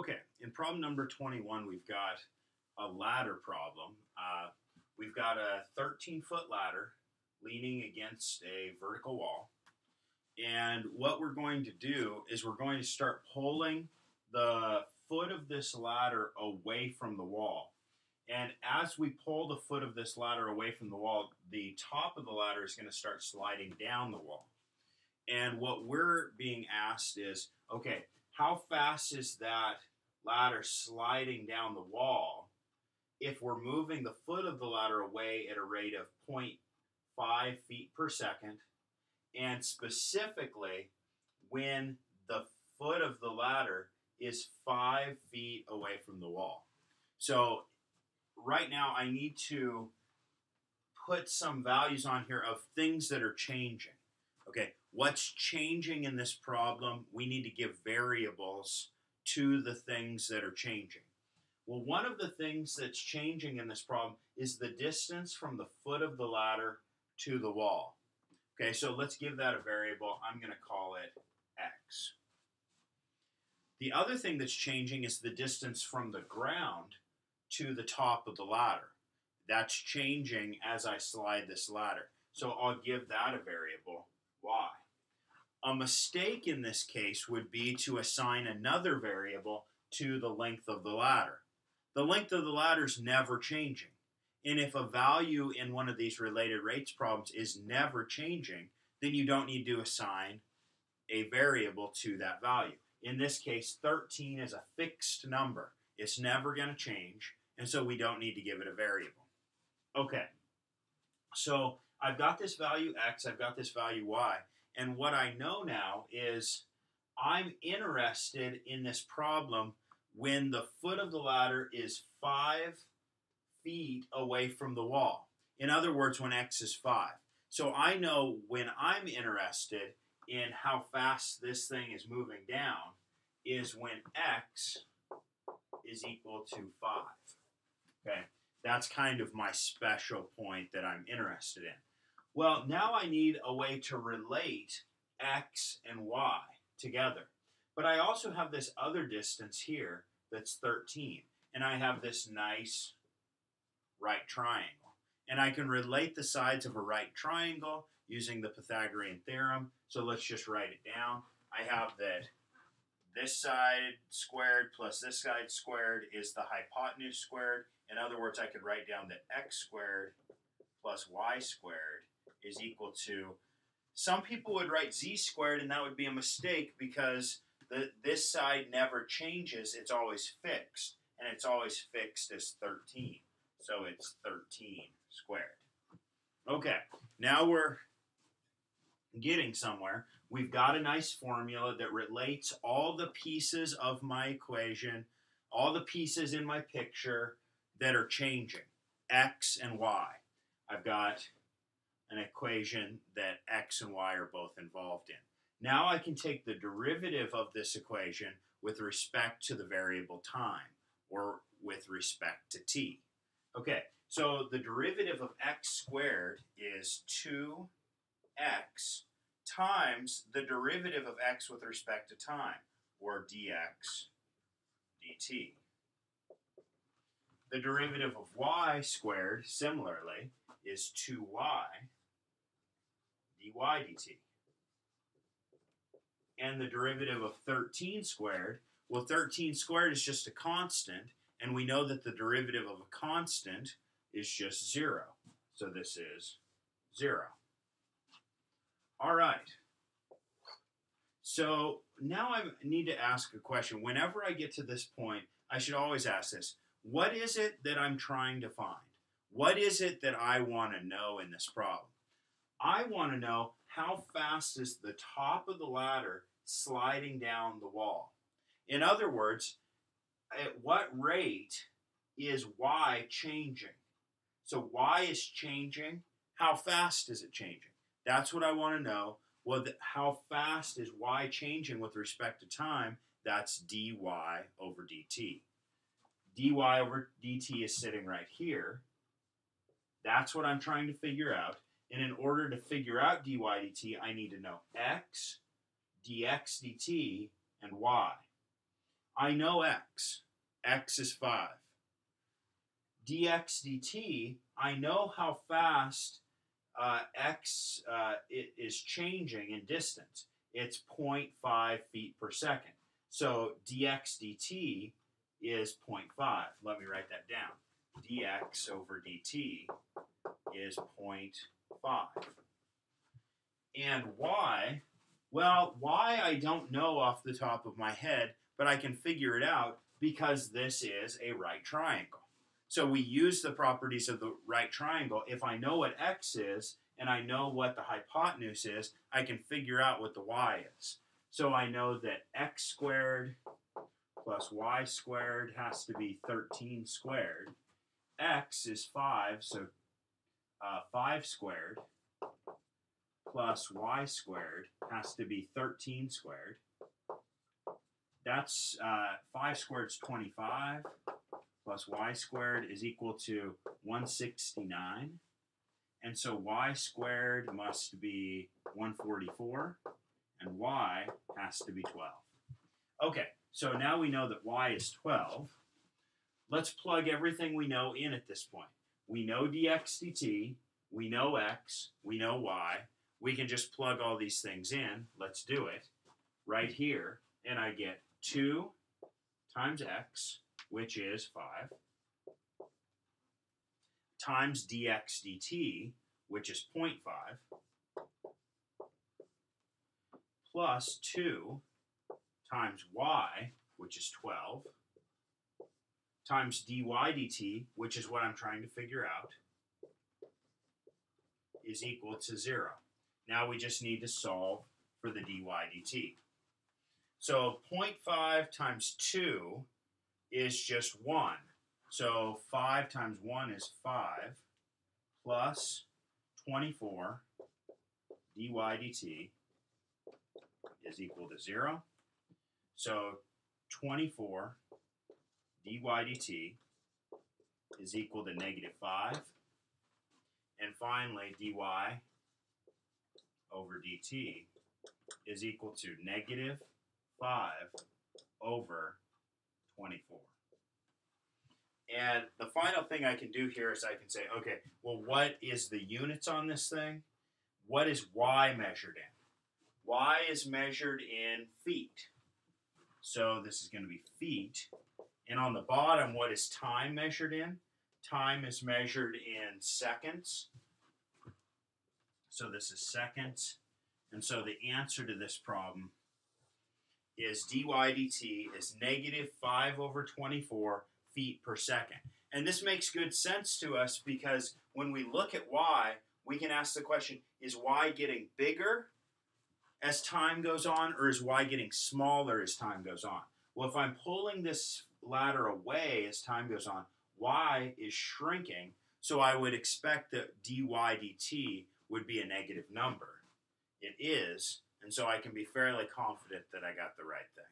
Okay, in problem number 21, we've got a ladder problem. Uh, we've got a 13 foot ladder leaning against a vertical wall. And what we're going to do is we're going to start pulling the foot of this ladder away from the wall. And as we pull the foot of this ladder away from the wall, the top of the ladder is going to start sliding down the wall. And what we're being asked is okay, how fast is that ladder sliding down the wall if we're moving the foot of the ladder away at a rate of 0.5 feet per second, and specifically when the foot of the ladder is five feet away from the wall. So right now I need to put some values on here of things that are changing. Okay, what's changing in this problem? We need to give variables to the things that are changing. Well, one of the things that's changing in this problem is the distance from the foot of the ladder to the wall. Okay, so let's give that a variable. I'm going to call it x. The other thing that's changing is the distance from the ground to the top of the ladder. That's changing as I slide this ladder. So I'll give that a variable. A mistake in this case would be to assign another variable to the length of the ladder. The length of the ladder is never changing. And if a value in one of these related rates problems is never changing, then you don't need to assign a variable to that value. In this case, 13 is a fixed number. It's never going to change, and so we don't need to give it a variable. Okay, so I've got this value x, I've got this value y, and what I know now is I'm interested in this problem when the foot of the ladder is five feet away from the wall. In other words, when x is five. So I know when I'm interested in how fast this thing is moving down is when x is equal to 5. Okay, that's kind of my special point that I'm interested in. Well, now I need a way to relate x and y together. But I also have this other distance here that's 13. And I have this nice right triangle. And I can relate the sides of a right triangle using the Pythagorean theorem. So let's just write it down. I have that this side squared plus this side squared is the hypotenuse squared. In other words, I could write down that x squared plus y squared is equal to, some people would write z squared and that would be a mistake because the, this side never changes. It's always fixed and it's always fixed as 13. So it's 13 squared. Okay, now we're getting somewhere. We've got a nice formula that relates all the pieces of my equation, all the pieces in my picture that are changing, x and y. I've got an equation that x and y are both involved in. Now I can take the derivative of this equation with respect to the variable time, or with respect to t. Okay, so the derivative of x squared is 2x times the derivative of x with respect to time, or dx dt. The derivative of y squared, similarly, is 2y dy dt. And the derivative of 13 squared, well, 13 squared is just a constant, and we know that the derivative of a constant is just 0. So this is 0. All right. So now I need to ask a question. Whenever I get to this point, I should always ask this. What is it that I'm trying to find? What is it that I want to know in this problem? I want to know how fast is the top of the ladder sliding down the wall. In other words, at what rate is y changing? So y is changing. How fast is it changing? That's what I want to know. Well, how fast is y changing with respect to time? That's dy over dt. dy over dt is sitting right here. That's what I'm trying to figure out. And in order to figure out dy dt, I need to know x, dx dt, and y. I know x. x is 5. dx dt, I know how fast uh, x uh, is changing in distance. It's 0.5 feet per second. So dx dt is 0.5. Let me write that down. dx over dt is 0.5. And y, well, y I don't know off the top of my head, but I can figure it out because this is a right triangle. So we use the properties of the right triangle. If I know what x is and I know what the hypotenuse is, I can figure out what the y is. So I know that x squared plus y squared has to be 13 squared. x is 5, so uh, 5 squared plus y squared has to be 13 squared. That's uh, 5 squared is 25 plus y squared is equal to 169. And so y squared must be 144 and y has to be 12. Okay, so now we know that y is 12. Let's plug everything we know in at this point. We know dx dt, we know x, we know y. We can just plug all these things in. Let's do it right here. And I get 2 times x, which is 5, times dx dt, which is 0.5, plus 2 times y, which is 12, times dy dt, which is what I'm trying to figure out, is equal to 0. Now we just need to solve for the dy dt. So 0.5 times 2 is just 1. So 5 times 1 is 5 plus 24 dy dt is equal to 0. So 24 dy dt is equal to negative 5. And finally, dy over dt is equal to negative 5 over 24. And the final thing I can do here is I can say, okay, well, what is the units on this thing? What is y measured in? y is measured in feet. So this is going to be feet. And on the bottom, what is time measured in? Time is measured in seconds. So this is seconds. And so the answer to this problem is dy dt is negative 5 over 24 feet per second. And this makes good sense to us because when we look at y, we can ask the question, is y getting bigger as time goes on, or is y getting smaller as time goes on? Well, if I'm pulling this ladder away as time goes on, y is shrinking, so I would expect that dy dt would be a negative number. It is, and so I can be fairly confident that I got the right thing.